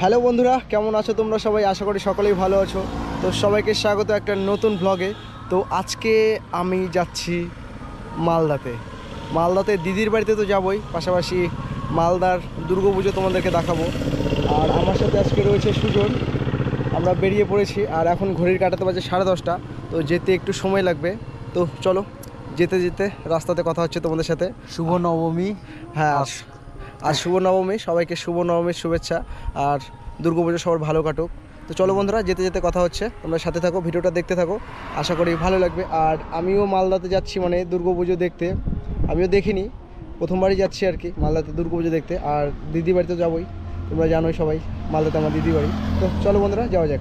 Hello বন্ধুরা কেমন আছো তোমরা সবাই? আশা করি সকলেই ভালো আছো। তো সবাইকে স্বাগত একটা নতুন ব্লগে তো আজকে আমি যাচ্ছি মালদাতে। মালদাতে দিদির বাড়িতে তো যাবই পাশাপাশি মালদার দুর্গাপুজো তোমাদেরকে দেখাবো। আর আমার সাথে আজকে রয়েছে সুজন। আমরা বেরিয়ে পড়েছি আর এখন ঘড়ির কাটাতে বাজে সাড়ে দশটা। তো যেতে একটু সময় লাগবে। তো চলো যেতে যেতে রাস্তাতে কথা হচ্ছে তোমাদের সাথে। শুভ নবমী। হ্যাঁ আর শুভ নবমী সবাইকে শুভ নবমীর শুভেচ্ছা আর দুর্গাপুজো সবার ভালো কাটুক। তো চলো বন্ধুরা, যেতে যেতে কথা হচ্ছে, তোমরা সাথে থাকো, ভিডিওটা দেখতে থাকো, আশা করি ভালো লাগবে। আর আমিও মালদাতে যাচ্ছি মানে দুর্গাপুজো দেখতে, আমিও দেখিনি, প্রথমবারই যাচ্ছি আর কি মালদাতে দুর্গাপুজো দেখতে। আর দিদি বাড়িতে যাবোই, তোমরা জানোই সবাই, মালদাতে আমার দিদি বাড়ি। তো চলো বন্ধুরা, যাওয়া যাক।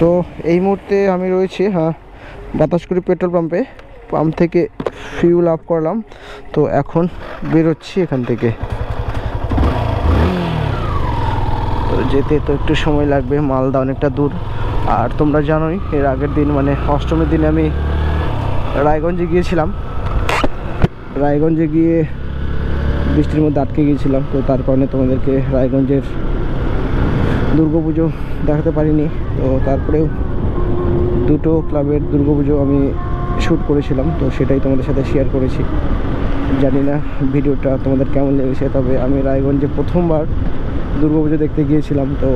তো এই মুহূর্তে আমি রয়েছি হ্যাঁ বাতাসকুড়ি পেট্রোল পাম্পে। পাম্প থেকে ফিউল আপ করলাম। তো এখন বেরোচ্ছি এখান থেকে। যেতে তো একটু সময় লাগবে, মালদা অনেকটা দূর। আর তোমরা জানোই, এর আগের দিন মানে অষ্টমীর দিনে আমি রায়গঞ্জে গিয়েছিলাম। রায়গঞ্জে গিয়ে বৃষ্টির মধ্যে আটকে গিয়েছিলাম। তো তার কারণে তোমাদেরকে রায়গঞ্জের দুর্গাপুজো দেখাতে পারিনি। তো তারপরেও দুটো ক্লাবের দুর্গাপুজো আমি শ্যুট করেছিলাম, তো সেটাই তোমাদের সাথে শেয়ার করেছি। জানি না ভিডিওটা তোমাদের কেমন লেগেছে, তবে আমি রায়গঞ্জে প্রথমবার দুর্গাপুজো দেখতে গিয়েছিলাম, তো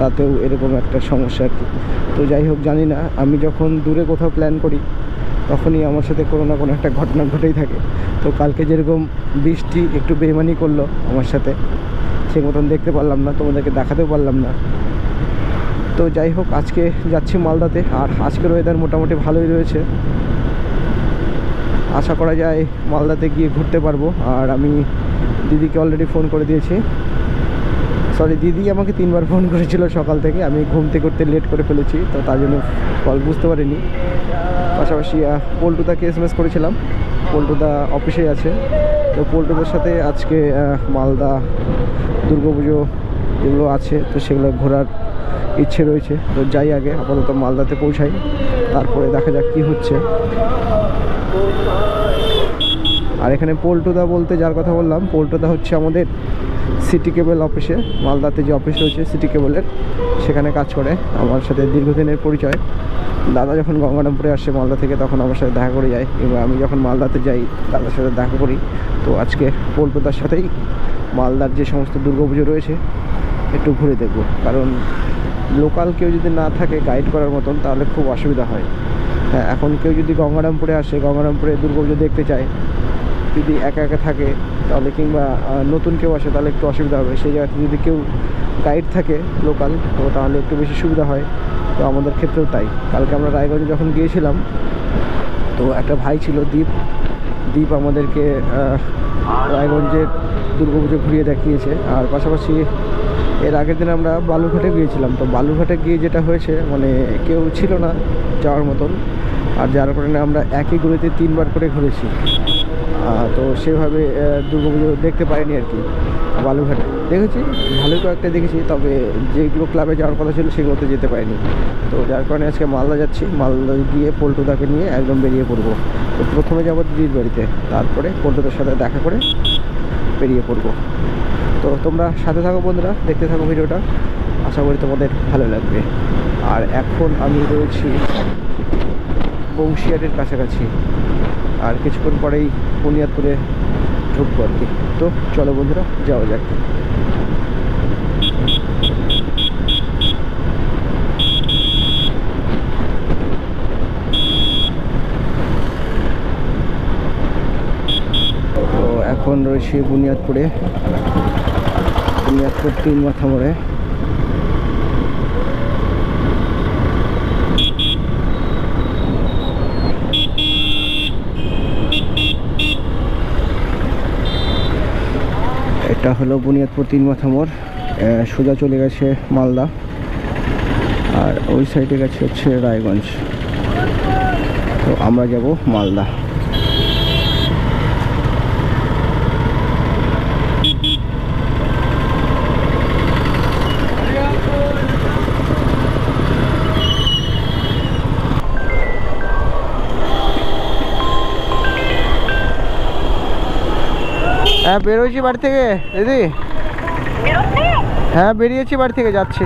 তাতেও এরকম একটা সমস্যা আর কি। তো যাই হোক, জানি না, আমি যখন দূরে কোথাও প্ল্যান করি, তখনই আমার সাথে কোনো না কোনো একটা ঘটনা ঘটেই থাকে। তো কালকে যেরকম বৃষ্টি একটু বেমানি করল আমার সাথে ঠিক মতন দেখতে পারলাম না, তোমাদেরকে দেখাতেও পারলাম না। তো যাই হোক, আজকে যাচ্ছি মালদাতে, আর আজকের ওয়েদার মোটামুটি ভালোই রয়েছে। আশা করা যায় মালদাতে গিয়ে ঘুরতে পারব। আর আমি দিদিকে অলরেডি ফোন করে দিয়েছি। সরি দিদি আমাকে তিনবার ফোন করেছিল সকাল থেকে। আমি ঘুম থেকে করতে লেট করে ফেলেছি, তো তার জন্য কল বুঝতে পারিনি। পাশাপাশি পল্টুদাকে এস এম এস করেছিলাম। পল্টুদা অফিসেই আছে। তো পল্টুদার সাথে আজকে মালদা, দুর্গাপুজো যেগুলো আছে। তো সেগুলো ঘোরার ইচ্ছে রয়েছে, তো যাই আগে, আপাতত মালদাতে পৌঁছাই, তারপরে দেখা যাক কী হচ্ছে। আর এখানে পল্টুদা বলতে যার কথা বললাম, পল্টুদা হচ্ছে আমাদের সিটি কেবল অফিসে মালদাতে যে অফিস রয়েছে সিটি কেবলের সেখানে কাজ করে, আমার সাথে দীর্ঘদিনের পরিচয়। দাদা যখন গঙ্গারামপুরে আসে মালদা থেকে, তখন আমার সাথে দেখা করে যায় এবার আমি যখন মালদাতে যাই, দাদার সাথে দেখা করি। তো আজকে পল্টুদার সাথেই মালদার যে সমস্ত দুর্গাপুজো রয়েছে, একটু ঘুরে দেখব। কারণ লোকাল কেউ যদি না থাকে গাইড করার মতন, তাহলে খুব অসুবিধা হয়। হ্যাঁ এখন কেউ যদি গঙ্গারামপুরে আসে, গঙ্গারামপুরে দুর্গাপুজো দেখতে চায়, যদি একা একা থাকে, তাহলে কিংবা নতুন কেউ আসে, তাহলে একটু অসুবিধা হবে। সেই জায়গাতে যদি কেউ গাইড থাকে লোকাল তো তাহলে একটু বেশি সুবিধা হয়। তো আমাদের ক্ষেত্রেও তাই। কালকে আমরা রায়গঞ্জে যখন গিয়েছিলাম, তো একটা ভাই ছিল দ্বীপ দ্বীপ আমাদেরকে রায়গঞ্জের দুর্গাপুজো ঘুরিয়ে দেখিয়েছে। আর পাশাপাশি এর আগের দিন আমরা বালুরঘাটে গিয়েছিলাম। তো বালুরঘাটে গিয়ে যেটা হয়েছে মানে কেউ ছিল না যাওয়ার মতন। আর যার কারণে আমরা একই গুলিতে তিনবার করে ঘুরেছি। তো সেভাবে দুর্গাপুজো দেখতে পাইনি আর কি বালুরঘাটে। দেখেছি, ভালোই কয়েকটা দেখেছি, তবে যেগুলো ক্লাবে যাওয়ার কথা ছিল সেগুলোতে যেতে পারিনি তো যার কারণে আজকে মালদা যাচ্ছি। মালদা গিয়ে পল্টুদাকে নিয়ে একদম বেরিয়ে পড়ব। তো প্রথমে যাব দিদির বাড়িতে। তারপরে পল্টুদার সাথে দেখা করে বেরিয়ে পড়ব। তো তোমরা সাথে থাকো বন্ধুরা, দেখতে থাকো ভিডিওটা। আশা করি তোমাদের ভালো লাগবে। আর এখন আমি রয়েছি বংশিয়াটের কাছাকাছি। আর কিছুক্ষণ পরেই বুনিয়াদপুরে ঢুকবো আর কি। তো চলো বন্ধুরা, যাওয়া যাক। তো এখন রয়েছি বুনিয়াদপুরে। বুনিয়াদপুর তিন মাথা মোড়ে এটা হলো বুনিয়াদপুর তিন মাথা মোড়। সোজা চলে গেছে মালদা। আর ওই সাইডে গেছে হচ্ছে রায়গঞ্জ। তো আমরা যাব মালদা। হ্যাঁ বেরোইছি বাড়ি থেকে দিদি। হ্যাঁ বেরিয়েছি বাড়ি থেকে যাচ্ছি।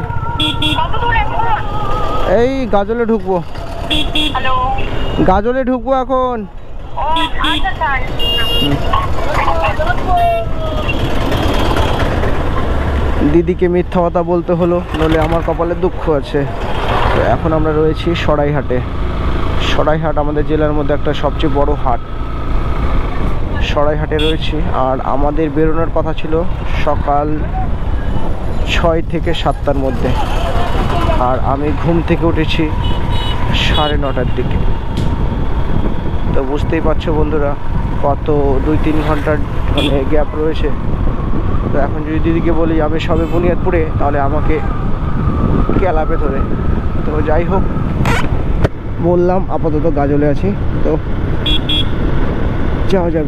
এই গাজলে ঢুকবো। গাজলে ঢুকবো এখন। আচ্ছা দিদিকে মিথ্যা কথা বলতে হলো নলে আমার কপালে দুঃখ আছে। তো এখন আমরা রয়েছি সরাইহাটে সরাইহাট আমাদের জেলার মধ্যে একটা সবচেয়ে বড় হাট। সরাইহাটে রয়েছি। আর আমাদের বেরোনোর কথা ছিল সকাল ছয় থেকে সাতটার মধ্যে। আর আমি ঘুম থেকে উঠেছি সাড়ে নটার দিকে। তো বুঝতেই পারছ বন্ধুরা, কত দুই তিন ঘণ্টার মানে গ্যাপ রয়েছে। তো এখন যদি দিদিকে বলি, আমি সবে বুনিয়াদপুরে, তাহলে আমাকে কেলাপে ধরে। তো যাই হোক, বললাম, আপাতত গাজলে আছি। তো যাওয়া যাক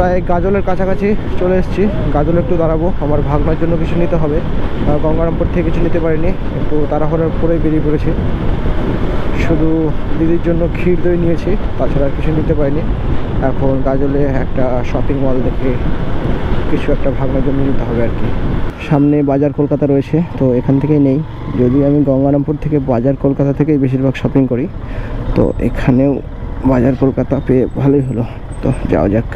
প্রায় গাজলের কাছাকাছি চলে এসেছি। গাজল একটু দাঁড়াবো। আমার ভাগনার জন্য কিছু নিতে হবে। গঙ্গারামপুর থেকে কিছু নিতে পারিনি। একটু তাড়াহুড়ার পরেই বেরিয়ে পড়েছি। শুধু দিদির জন্য ক্ষীর দই নিয়েছি। তাছাড়া কিছু নিতে পারিনি। এখন গাজলে একটা শপিং মল দেখে কিছু একটা ভাগনার জন্য নিতে হবে আর কি। সামনে বাজার কলকাতা রয়েছে, তো এখান থেকেই নেই। যদি আমি গঙ্গারামপুর থেকে বাজার কলকাতা থেকেই বেশিরভাগ শপিং করি, তো এখানেও বাজার কলকাতা পেয়ে ভালোই হলো। তো যাওয়া যাক।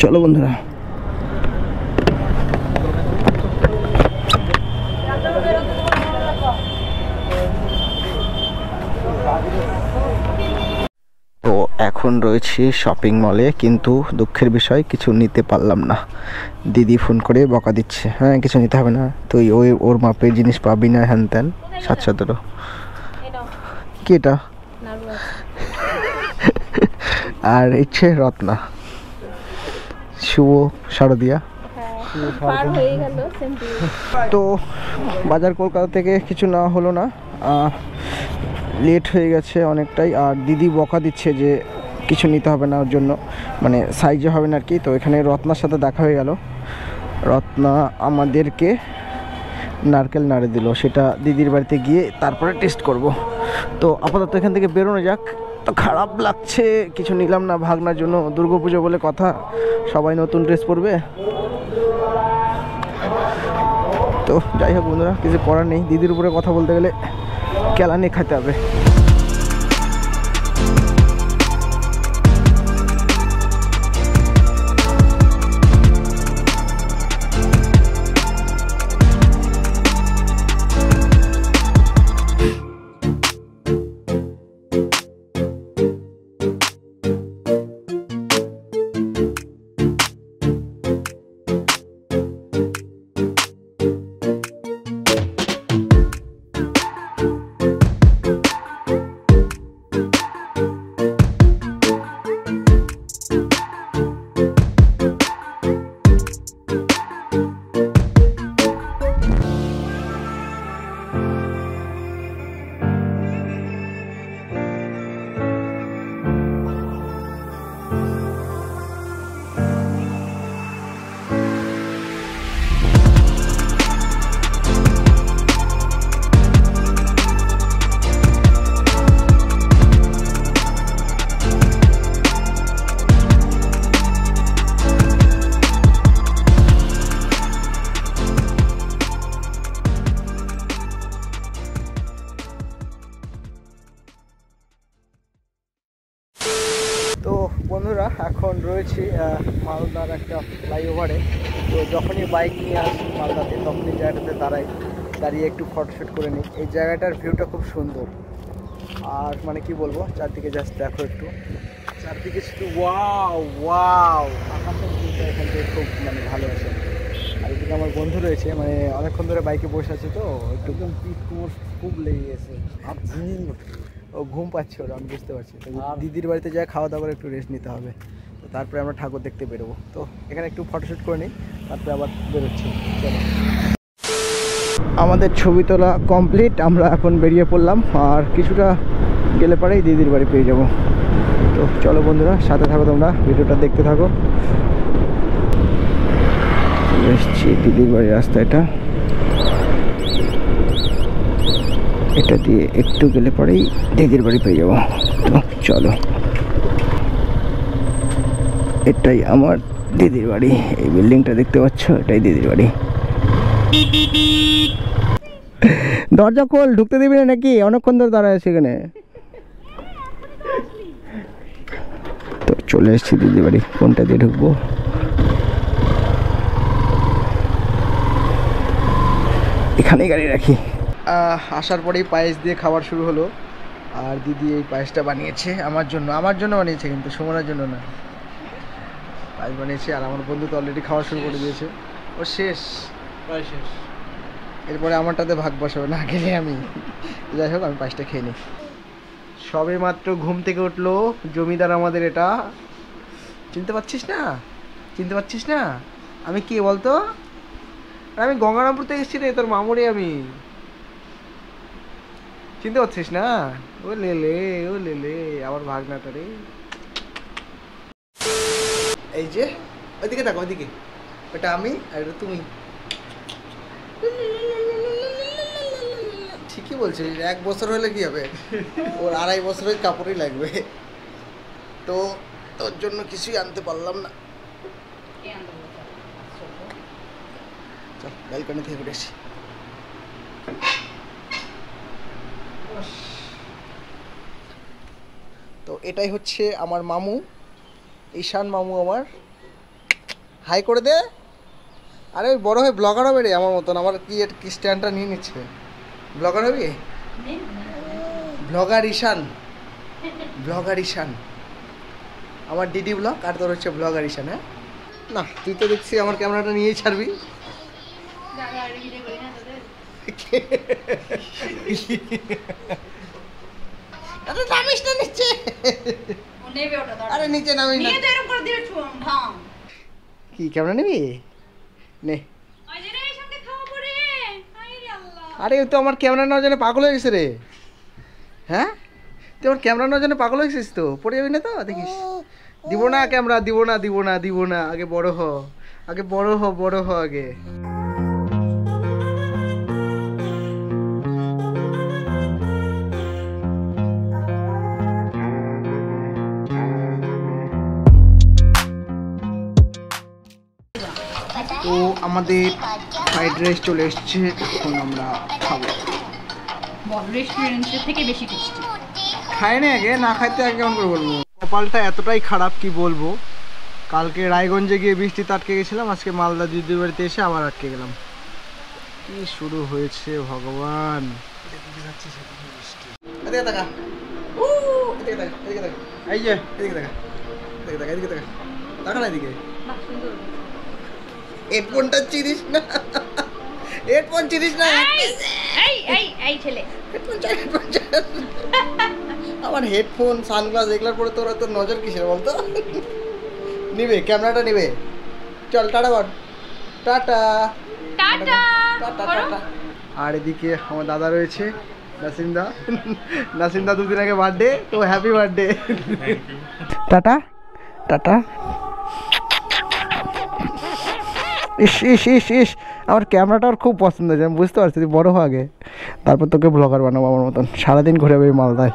চলো বন্ধুরা। তো এখন রয়েছে শপিং মলে কিন্তু দুঃখের বিষয় কিছু নিতে পারলাম না। দিদি ফোন করে বকা দিচ্ছে। হ্যাঁ কিছু নিতে হবে না। তুই ওই ওর মাপের জিনিস পাবি না হ্যান ত্যান সাত সতেরো। কি এটা? আর ইচ্ছে রত্না। শুভ শারদিয়া। হয়ে তো বাজার কলকাতা থেকে কিছু না হলো না। লেট হয়ে গেছে অনেকটাই আর দিদি বকা দিচ্ছে যে কিছু নিতে হবে না ওর জন্য। মানে সাইজে হবে না আর কি তো এখানে রত্নার সাথে দেখা হয়ে গেল। রত্না আমাদেরকে নারকেল নাড়ে দিল সেটা দিদির বাড়িতে গিয়ে তারপরে টেস্ট করব। তো আপাতত এখান থেকে বেরোনো যাক। তো খারাপ লাগছে, কিছু নিলাম না, ভাগনার জন্য দুর্গাপুজো বলে কথা, সবাই নতুন ড্রেস পরবে। তো যাই হোক বন্ধুরা, কিছু করার নেই, দিদির উপরে কথা বলতে গেলে, কেলানি খাইতে হবে। ফ্লাইওভারে তো যখনই বাইক নিয়ে আসি মালদাতে তখনই জায়গাটাতে দাঁড়াই। দাঁড়িয়ে একটু ফটোশ্যুট করে নিই। এই জায়গাটার ভিউটা খুব সুন্দর। আর মানে কি বলব চারদিকে জাস্ট দেখো একটু। চারদিকে শুধু ওয়াও ওয়াও আকাশের ভিউটা এখান থেকে খুব মানে ভালো আছে আর এদিকে আমার বন্ধু রয়েছে মানে অনেকক্ষণ ধরে বাইকে বসে আছে তো একটু পিঠ কোমর খুব লেগে গেছে। আর ও ঘুম পাচ্ছে ওরা আমি বুঝতে পারছি। তো দিদির বাড়িতে যা খাওয়া দাওয়া করে একটু রেস্ট নিতে হবে। তো তারপরে আমরা ঠাকুর দেখতে বেরোবো। তো এখানে একটু ফটোশ্যুট করে নিই, তারপরে আবার বেরোচ্ছি। চলো। আমাদের ছবি তোলা কমপ্লিট আমরা এখন বেরিয়ে পড়লাম। আর কিছুটা গেলে পরেই দিদির বাড়ি পেয়ে যাব। তো চলো বন্ধুরা, সাথে থাকো তোমরা, ভিডিওটা দেখতে থাকো। এসছি দিদির বাড়ির রাস্তা এটা। এটা দিয়ে একটু গেলে পরেই দিদির বাড়ি পেয়ে যাব। তো চলো। এটাই আমার দিদির বাড়ি। এই বিল্ডিংটা দেখতে পাচ্ছ, এটাই দিদির বাড়ি। দরজা খোল, ঢুকতে দিবি না নাকি? অনেকক্ষণ ধরে দাঁড়ায় এখানে। তো চলে এসেছি দিদির বাড়ি, কোনটা দিয়ে ঢুকবো? এখানেই গাড়ি রাখি। আসার পরেই পায়েস দিয়ে খাবার শুরু হলো। আর দিদি এই পায়েসটা বানিয়েছে আমার জন্য। আমার জন্য বানিয়েছে কিন্তু, সুমনার জন্য না। পায়েস বানিয়েছে আর আমার বন্ধু তো অলরেডি খাওয়া শুরু করে দিয়েছে। ও শেষ। প্রায় শেষ। এরপরে আমারটাতে ভাগ বসাবে না গেলে আমি। যাই হোক আমি পায়েসটা খেয়ে নিই। সবে মাত্র ঘুম থেকে উঠল জমিদার আমাদের এটা। চিনতে পারছিস না? চিনতে পারছিস না? আমি কে বলতো? আরে আমি গঙ্গারামপুর থেকে এসেছি রে তোর মামুরে আমি। চিনতে পারছিস না? ও লেলে ও লেলে আমার ভাগনাটা রে। এই যে ওইদিকে দেখো ওইদিকে। ওটা আমি আর এটা তুমি। ঠিকই বলছিস এক বছর হলে কি হবে? ওর আড়াই বছরের কাপড়ই লাগবে। তো তোর জন্য কিছুই আনতে পারলাম না। চল ব্যালকনি থেকে ঘুরে আসি তো এটাই হচ্ছে আমার মামু। ঈশান মামু আমার। হাই করে দে। আরে বড় হয়ে ব্লগার হবে রে আমার মতন। আমার কি কি স্ট্যান্ডটা নিয়ে নিচ্ছে? ব্লগার হবে? ব্লগার ঈশান। ব্লগার ঈশান। আমার ডিডি ব্লগ আর তোর হচ্ছে ব্লগার ঈশান হ্যাঁ? না তুই তো দেখছি আমার ক্যামেরাটা নিয়েই ছাড়বি। আরে নামিস না নিচে। নেবে ওটা আরে নিচে নামিস না নিয়ে তো এরকম করে দিবে ছুম কি ক্যামেরা নিবি? নে। আরে তো আমার ক্যামেরা নেওয়ার জন্য পাগল হয়ে গেছে রে। হ্যাঁ? তুই আমার ক্যামেরা নেওয়ার জন্য পাগল হয়ে গেছিস তো? পড়ে যাবি না তো? দেখিস। দিব না ক্যামেরা দিব না দিব না দিব না। আগে বড় হ। আগে বড় হ বড় হ আগে। তো আমাদের ফ্রাইড রাইস চলে এসছে এখন আমরা খাব। বড় রেস্টুরেন্টের থেকে বেশি টেস্টি খাই না আগে? না খাইতে আগে কেমন করে বলব? কপালটা এতটাই খারাপ কি বলব? কালকে রায়গঞ্জে গিয়ে বৃষ্টিতে আটকে গেছিলাম আজকে মালদা দিদির বাড়িতে এসে আবার আটকে গেলাম। কি শুরু হয়েছে ভগবান। এদিকে তাকা। উ, এদিকে তাকা, এদিকে তাকা। এই যে। এদিকে তাকা এদিকে তাকা এদিকে তাকা। তাকা না এদিকে। সুন্দর। হেডফোনটা চিনিস না? হেডফোন চিনিস না? আমার হেডফোন সানগ্লাস এগুলোর পরে তোর তোর নজর কিসের বলতো? নিবে ক্যামেরাটা নিবে। চল tata tata. Tata. Tata tata. আর এদিকে আমার দাদা রয়েছে নাসিমদা নাসিমদা দুদিন আগে বার্থডে তো হ্যাপি বার্থডে টাটা। টাটা। ইস ইস ইস ইস। আমার ক্যামেরাটা খুব পছন্দ হয়েছে আমি বুঝতে পারছি, তুই বড় আগে। তারপর তোকে ব্লগার বানাবো আমার মতন। সারাদিন ঘুরে বেড়ি মালদায়।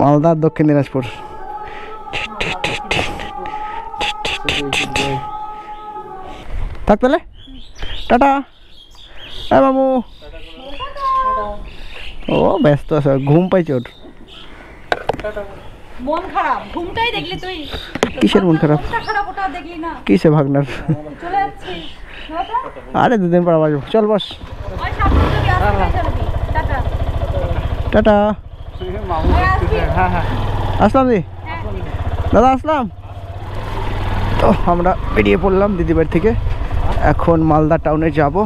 মালদার দক্ষিণ দিনাজপুর। থাক তাহলে। টাটা। হ্যাঁ মামু ও, ব্যস্ত আছে। ঘুম পাইছে ওর। মন খারাপ ঘুমটাই দেখলি তুই। কিসের মন খারাপ? খারাপ ওটা দেখলি না। কিসে ভাগনার? চলে যাচ্ছিস টাটা। আরে দুদিন পর আবার চল বস। আসতে চলবি টাটা। ওই আসলাম দি দাদা আসলাম। তো আমরা বেরিয়ে পড়লাম দিদিবাড়ি থেকে। এখন মালদা টাউনে যাব।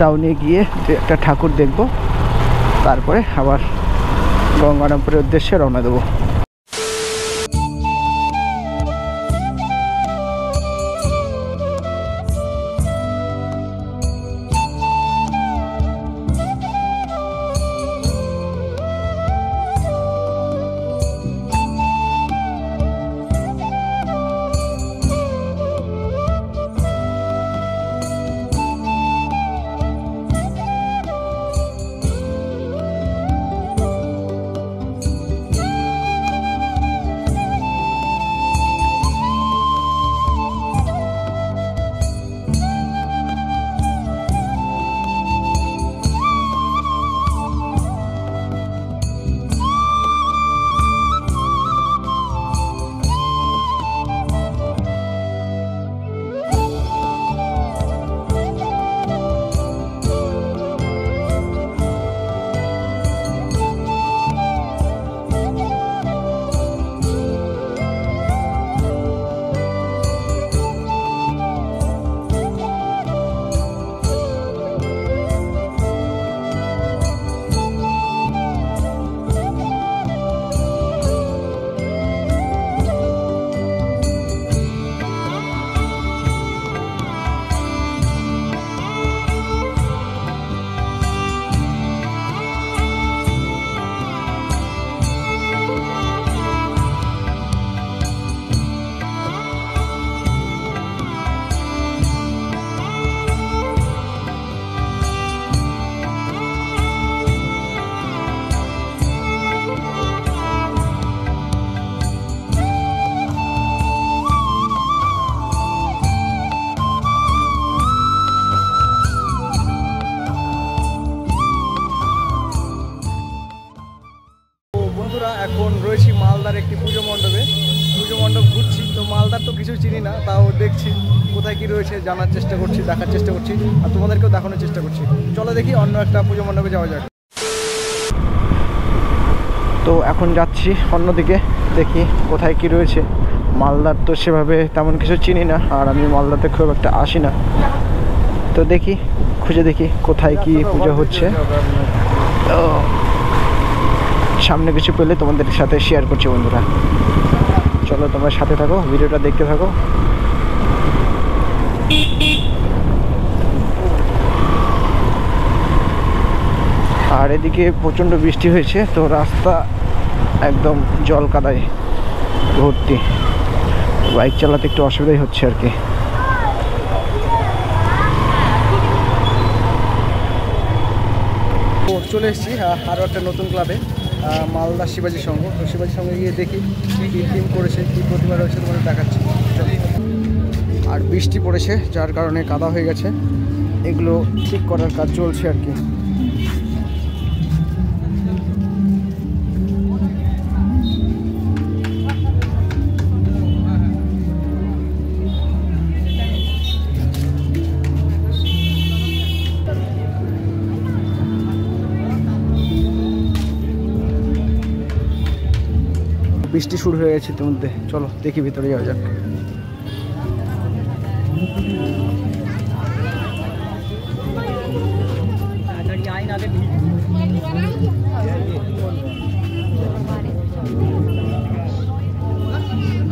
টাউনে গিয়ে একটা ঠাকুর দেখব। তারপরে আবার গঙ্গারামপুরের উদ্দেশ্যে রওনা দেবো। চেষ্টা করছি। চলো দেখি অন্য একটা পুজো মণ্ডপে যাওয়া যাক। তো এখন যাচ্ছি অন্যদিকে, দেখি কোথায় কি রয়েছে। মালদার তো সেভাবে তেমন কিছু চিনি না, আর আমি মালদাতে খুব একটা আসি না। তো দেখি, খুঁজে দেখি কোথায় কি পুজো হচ্ছে। তো সামনে কিছু পেলে তোমাদের সাথে শেয়ার করছি বন্ধুরা। চলো তোমরা সাথে থাকো, ভিডিওটা দেখতে থাকো। আর এদিকে প্রচণ্ড বৃষ্টি হয়েছে, তো রাস্তা একদম জল কাদায় ভর্তি। বাইক চালাতে একটু অসুবিধাই হচ্ছে আর কি। চলে এসেছি আরও একটা নতুন ক্লাবে মালদা শিবাজি সংঘ। তো শিবাজি সঙ্গে গিয়ে দেখি কী টিম করেছে, কী প্রতিভা রয়েছে তোমাদের দেখাচ্ছি। আর বৃষ্টি পড়েছে, যার কারণে কাদা হয়ে গেছে। এগুলো ঠিক করার কাজ চলছে আর কি। বৃষ্টি শুরু হয়ে গেছে ইতিমধ্যে। চলো, দেখি ভিতরে যাওয়া যাক।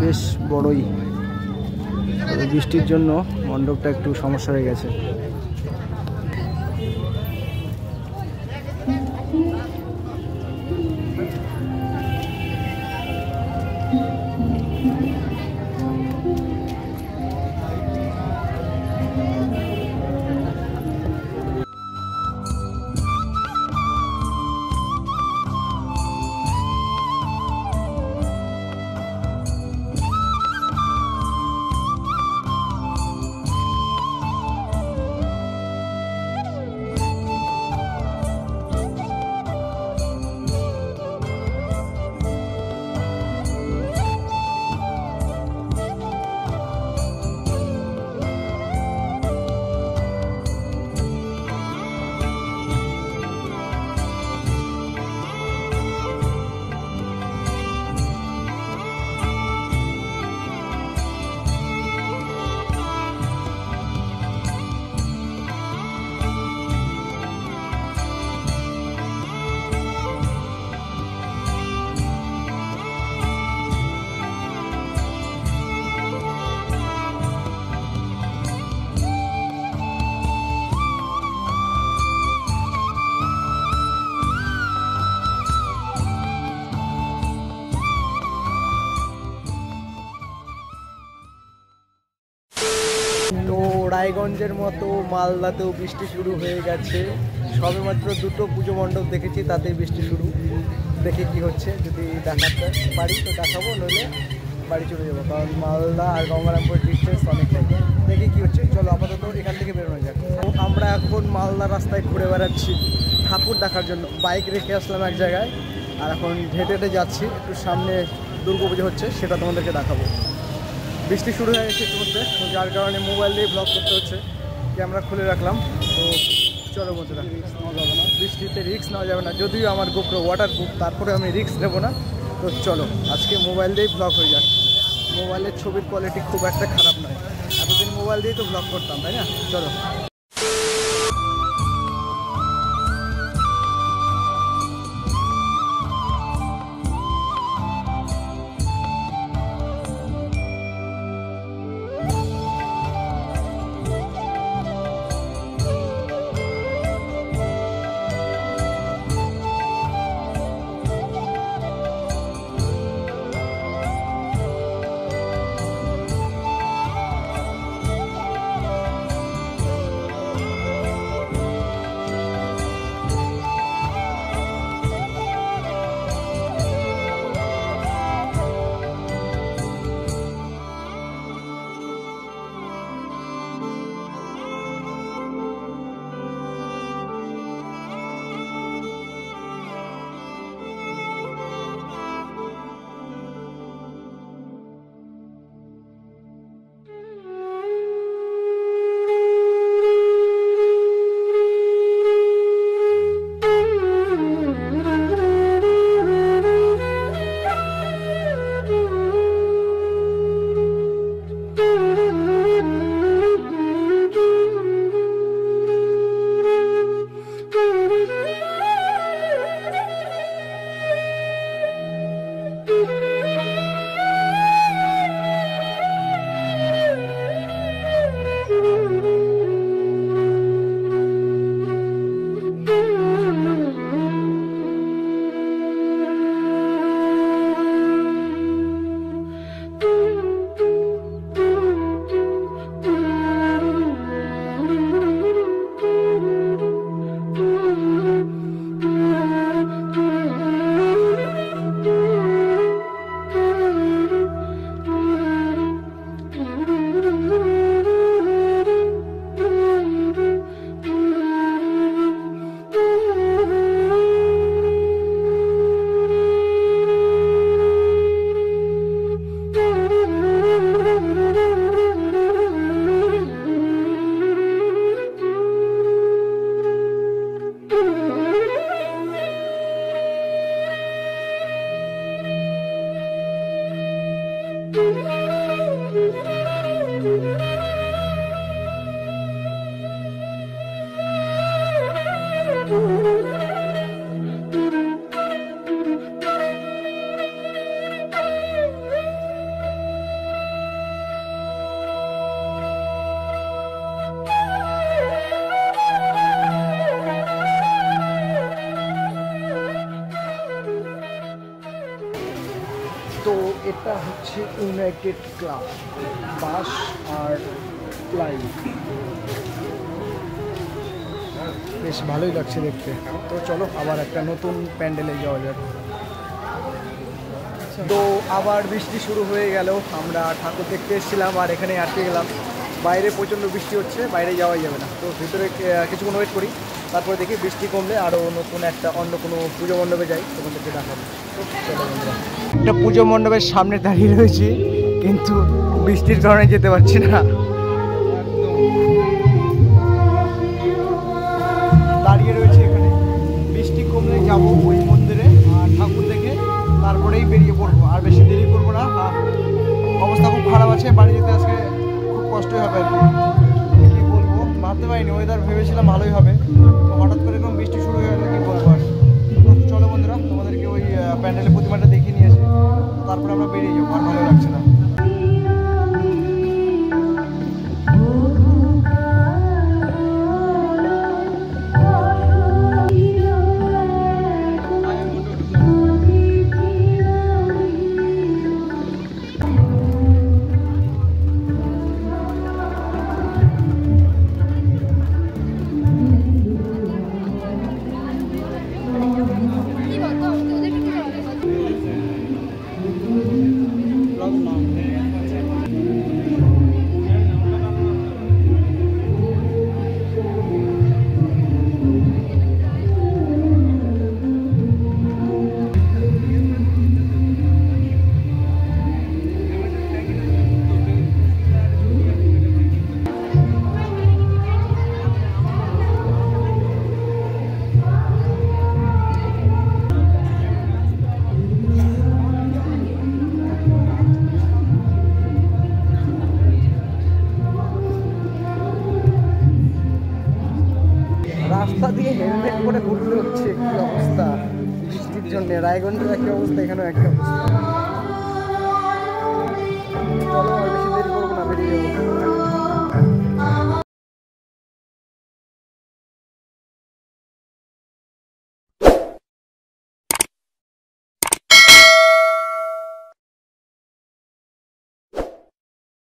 বেশ বড়ই। বৃষ্টির জন্য মণ্ডপটা একটু সমস্যা হয়ে গেছে। রায়গঞ্জের মতো মালদাতেও বৃষ্টি শুরু হয়ে গেছে। সবেমাত্র দুটো পুজো মণ্ডপ দেখেছি তাতে বৃষ্টি শুরু। দেখে কি হচ্ছে, যদি দেখাতে পারি তো দেখাবো, নইলে বাড়ি চলে যাব। কারণ মালদা আর গঙ্গারামপুর ডিস্টেন্স অনেকটাই দেখি কি হচ্ছে, চলো আপাতত এখান থেকে বেরোনো যাক। আমরা এখন মালদা রাস্তায় ঘুরে বেড়াচ্ছি, ঠাকুর দেখার জন্য। বাইক রেখে আসলাম এক জায়গায়, আর এখন হেঁটে হেঁটে যাচ্ছি। একটু সামনে দুর্গা পুজো হচ্ছে, সেটা তোমাদেরকে দেখাবো। বৃষ্টি শুরু হয়ে গেছে ইতিমধ্যে, তো যার কারণে মোবাইল দিয়ে ব্লগ করতে হচ্ছে। ক্যামেরা খুলে রাখলাম, তো চলো বন্ধুরা রিক্স যাবে না বৃষ্টিতে রিক্স নেওয়া যাবে না। যদিও আমার গোপ্রো ওয়াটার প্রুফ তারপরে আমি রিক্স নেব না। তো চলো, আজকে মোবাইল দিয়েই ব্লগ হয়ে যাক। মোবাইলের ছবির কোয়ালিটি খুব একটা খারাপ নয়। এতদিন মোবাইল দিয়েই তো ব্লগ করতাম, তাই না? চলো। এটা হচ্ছে ইউনাইটেড ক্লাব বাস আর প্লাই বেশ ভালোই লাগছে দেখতে। তো চলো, আবার একটা নতুন প্যান্ডেলে যাওয়া যাক। তো আবার বৃষ্টি শুরু হয়ে গেল। আমরা ঠাকুর দেখতে এসেছিলাম আর এখানে আটকে গেলাম। বাইরে প্রচণ্ড বৃষ্টি হচ্ছে, বাইরে যাওয়াই যাবে না। তো ভিতরে কিছুক্ষণ ওয়েট করি। তারপরে দেখি বৃষ্টি কমলে আরও নতুন একটা অন্য কোনো পুজো মণ্ডপে যাই, তোমাদেরকে দেখাবো। একটা পুজো মণ্ডপের সামনে দাঁড়িয়ে রয়েছি, কিন্তু বৃষ্টির কারণে যেতে পারছি না। দাঁড়িয়ে রয়েছে এখানে। বৃষ্টি কমলে যাব ওই মন্দিরে ঠাকুর দেখে তারপরেই বেরিয়ে পড়ব। আর বেশি দেরি করব না অবস্থা খুব খারাপ আছে, বাড়ি যেতে আজকে খুব কষ্টই হবে আর কি। পারিনি ওয়েদার ভেবেছিলাম ভালোই হবে। হঠাৎ করে এরকম বৃষ্টি শুরু হয়ে গেলে, কী বলব আর? চলো বন্ধুরা, তোমাদেরকে ওই প্যান্ডেলের প্রতিমাটা দেখিয়ে নিয়েছে তারপরে আমরা বেরিয়ে যাব, আর ভালো লাগছে না।